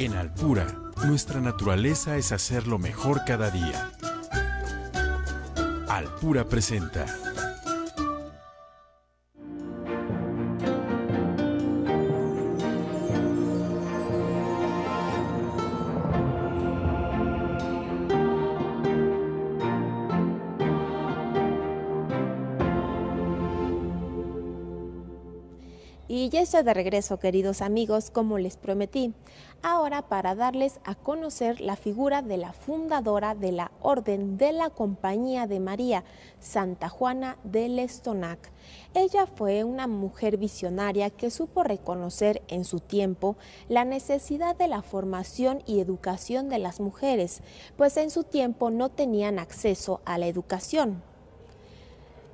En Alpura, nuestra naturaleza es hacerlo mejor cada día. Alpura presenta. Y ya estoy de regreso, queridos amigos, como les prometí. Ahora para darles a conocer la figura de la fundadora de la Orden de la Compañía de María, Santa Juana del Estonac. Ella fue una mujer visionaria que supo reconocer en su tiempo la necesidad de la formación y educación de las mujeres, pues en su tiempo no tenían acceso a la educación.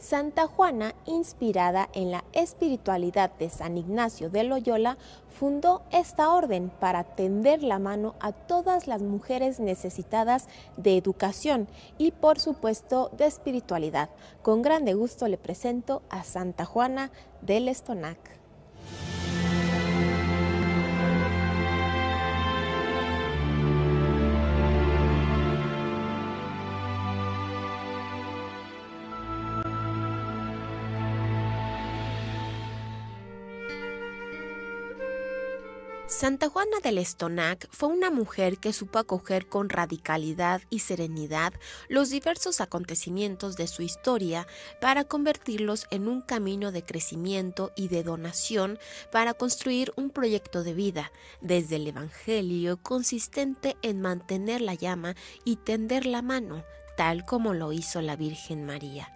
Santa Juana, inspirada en la espiritualidad de San Ignacio de Loyola, fundó esta orden para tender la mano a todas las mujeres necesitadas de educación y por supuesto de espiritualidad. Con grande gusto le presento a Santa Juana del Estonac. Santa Juana del Estonac fue una mujer que supo acoger con radicalidad y serenidad los diversos acontecimientos de su historia para convertirlos en un camino de crecimiento y de donación para construir un proyecto de vida desde el Evangelio consistente en mantener la llama y tender la mano, tal como lo hizo la Virgen María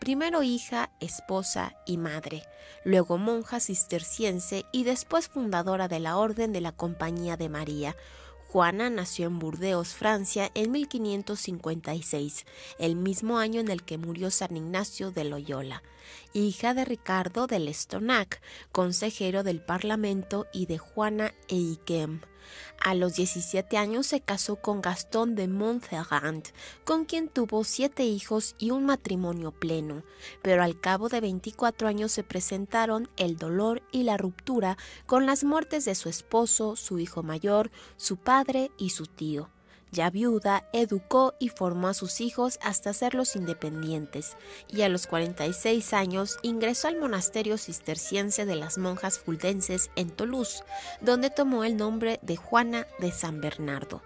primero hija, esposa y madre, luego monja cisterciense y después fundadora de la Orden de la Compañía de María. Juana nació en Burdeos, Francia, en 1556, el mismo año en el que murió San Ignacio de Loyola, hija de Ricardo de Lestonac, consejero del Parlamento, y de Juana Eikem. A los 17 años se casó con Gastón de Montferrand, con quien tuvo siete hijos y un matrimonio pleno, pero al cabo de 24 años se presentaron el dolor y la ruptura con las muertes de su esposo, su hijo mayor, su padre y su tío. Ya viuda, educó y formó a sus hijos hasta hacerlos independientes, y a los 46 años ingresó al monasterio cisterciense de las monjas fuldenses en Toulouse, donde tomó el nombre de Juana de San Bernardo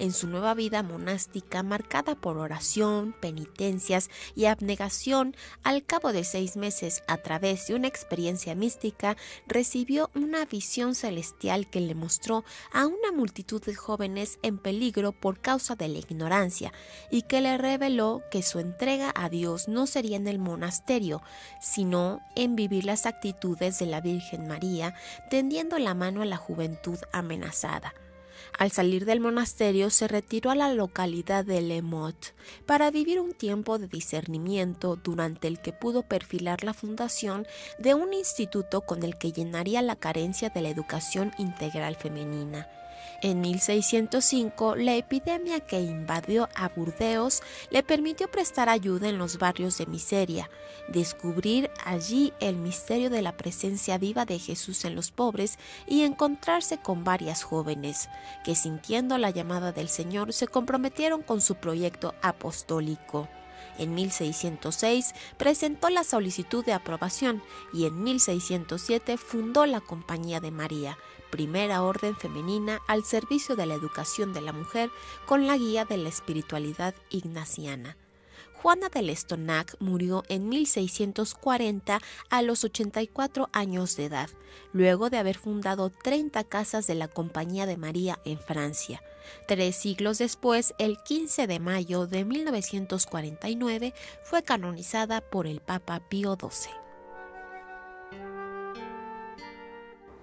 en su nueva vida monástica marcada por oración, penitencias y abnegación, al cabo de seis meses, a través de una experiencia mística, recibió una visión celestial que le mostró a una multitud de jóvenes en peligro por causa de la ignorancia y que le reveló que su entrega a Dios no sería en el monasterio, sino en vivir las actitudes de la Virgen María, tendiendo la mano a la juventud amenazada. Al salir del monasterio se retiró a la localidad de Le Mot para vivir un tiempo de discernimiento durante el que pudo perfilar la fundación de un instituto con el que llenaría la carencia de la educación integral femenina. En 1605, la epidemia que invadió a Burdeos le permitió prestar ayuda en los barrios de miseria, descubrir allí el misterio de la presencia viva de Jesús en los pobres y encontrarse con varias jóvenes que sintiendo la llamada del Señor se comprometieron con su proyecto apostólico. En 1606 presentó la solicitud de aprobación y en 1607 fundó la Compañía de María, primera orden femenina al servicio de la educación de la mujer con la guía de la espiritualidad ignaciana. Juana de Lestonac murió en 1640 a los 84 años de edad, luego de haber fundado 30 casas de la Compañía de María en Francia. Tres siglos después, el 15 de mayo de 1949, fue canonizada por el Papa Pío XII.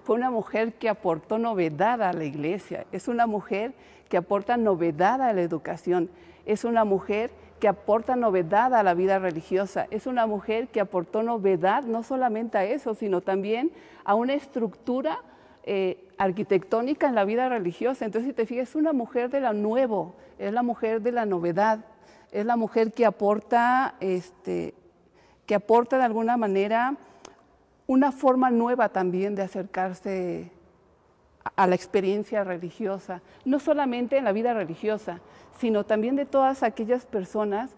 Fue una mujer que aportó novedad a la iglesia, es una mujer que aporta novedad a la educación, es una mujer que aporta novedad a la vida religiosa, es una mujer que aportó novedad no solamente a eso, sino también a una estructura eh, arquitectónica en la vida religiosa. Entonces, si te fijas, es una mujer de lo nuevo, es la mujer de la novedad, es la mujer que aporta, este, que aporta de alguna manera una forma nueva también de acercarse a la experiencia religiosa, no solamente en la vida religiosa, sino también de todas aquellas personas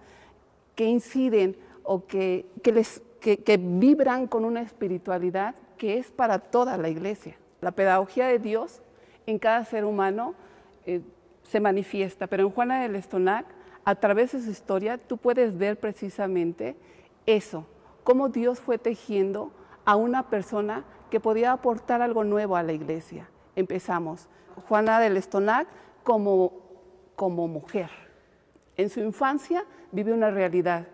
que inciden o que, les, que, vibran con una espiritualidad que es para toda la iglesia. La pedagogía de Dios en cada ser humano eh, se manifiesta, pero en Juana del Estonac, a través de su historia, tú puedes ver precisamente eso, cómo Dios fue tejiendo a una persona que podía aportar algo nuevo a la iglesia. Empezamos. Juana del Estonac como, como mujer. En su infancia vive una realidad.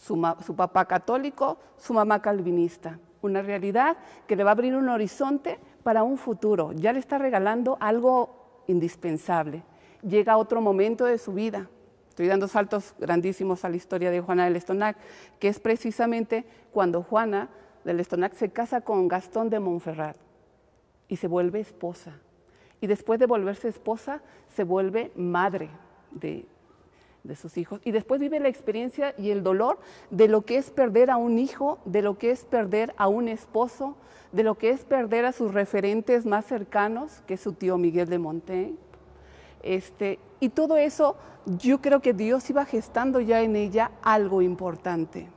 Su, su papá católico, su mamá calvinista. Una realidad que le va a abrir un horizonte para un futuro. Ya le está regalando algo indispensable. Llega otro momento de su vida. Estoy dando saltos grandísimos a la historia de Juana del Estonac, que es precisamente cuando Juana del Estonac se casa con Gastón de Montferrat y se vuelve esposa. Y después de volverse esposa, se vuelve madre de, sus hijos. Y después vive la experiencia y el dolor de lo que es perder a un hijo, de lo que es perder a un esposo, de lo que es perder a sus referentes más cercanos, que es su tío Miguel de Montaigne. Este, y todo eso, yo creo que Dios iba gestando ya en ella algo importante.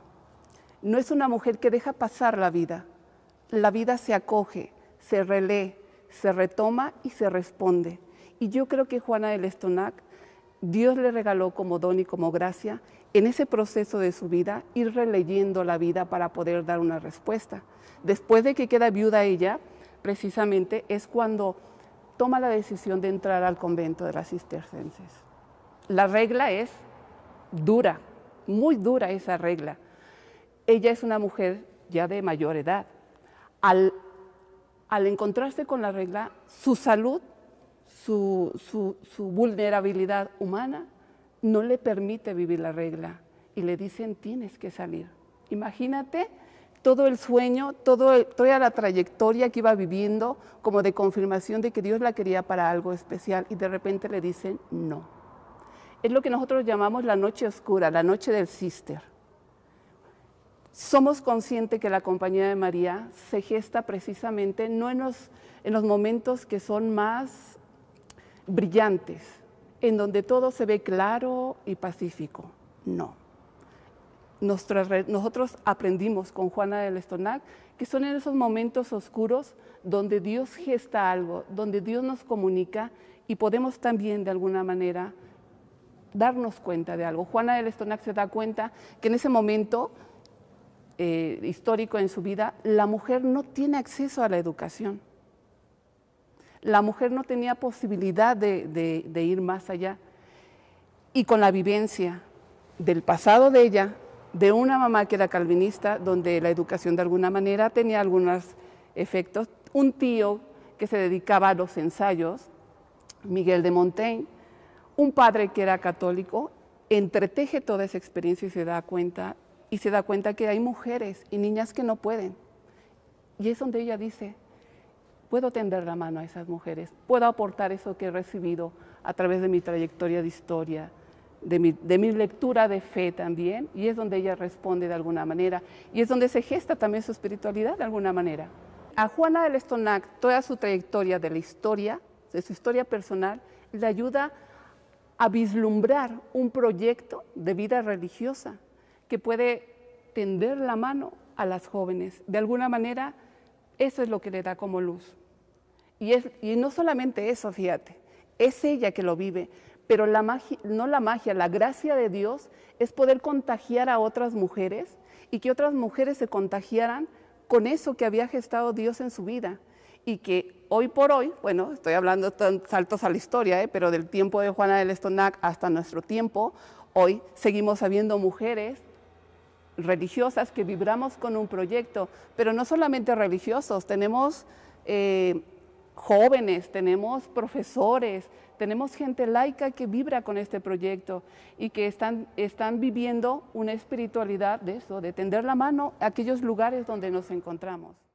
No es una mujer que deja pasar la vida. La vida se acoge, se relee, se retoma y se responde. Y yo creo que Juana del Estonac, Dios le regaló como don y como gracia en ese proceso de su vida ir releyendo la vida para poder dar una respuesta. Después de que queda viuda ella, precisamente es cuando toma la decisión de entrar al convento de las cistercenses. La regla es dura, muy dura esa regla ella es una mujer ya de mayor edad. Al, encontrarse con la regla, su salud, su, vulnerabilidad humana, no le permite vivir la regla y le dicen tienes que salir. Imagínate todo el sueño, toda la trayectoria que iba viviendo como de confirmación de que Dios la quería para algo especial y de repente le dicen no. Es lo que nosotros llamamos la noche oscura, la noche del cister somos conscientes que la compañía de María se gesta precisamente no en los, en los momentos que son más brillantes, en donde todo se ve claro y pacífico. No. nosotros aprendimos con Juana del Estonac que son en esos momentos oscuros donde Dios gesta algo, donde Dios nos comunica y podemos también de alguna manera darnos cuenta de algo. Juana del Estonac se da cuenta que en ese momento eh, histórico en su vida, la mujer no tiene acceso a la educación. La mujer no tenía posibilidad de, ir más allá. Y con la vivencia del pasado de ella, de una mamá que era calvinista, donde la educación de alguna manera tenía algunos efectos, un tío que se dedicaba a los ensayos, Miguel de Montaigne, un padre que era católico, entreteje toda esa experiencia y se da cuenta y se da cuenta que hay mujeres y niñas que no pueden. Y es donde ella dice, puedo tender la mano a esas mujeres, puedo aportar eso que he recibido a través de mi trayectoria de historia, de mi, lectura de fe también, y es donde ella responde de alguna manera, y es donde se gesta también su espiritualidad de alguna manera. A Juana del Estonac, toda su trayectoria de la historia, de su historia personal, le ayuda a vislumbrar un proyecto de vida religiosa, que puede tender la mano a las jóvenes. De alguna manera, eso es lo que le da como luz. Y, es, y no solamente eso, fíjate, es ella que lo vive, pero la magia, no la magia, la gracia de Dios es poder contagiar a otras mujeres y que otras mujeres se contagiaran con eso que había gestado Dios en su vida y que hoy por hoy, bueno, estoy hablando de saltos a la historia, ¿eh? pero del tiempo de Juana del Estonac hasta nuestro tiempo, hoy seguimos habiendo mujeres religiosas que vibramos con un proyecto, pero no solamente religiosos, tenemos eh, jóvenes, tenemos profesores, tenemos gente laica que vibra con este proyecto y que están, están viviendo una espiritualidad de eso, de tender la mano a aquellos lugares donde nos encontramos.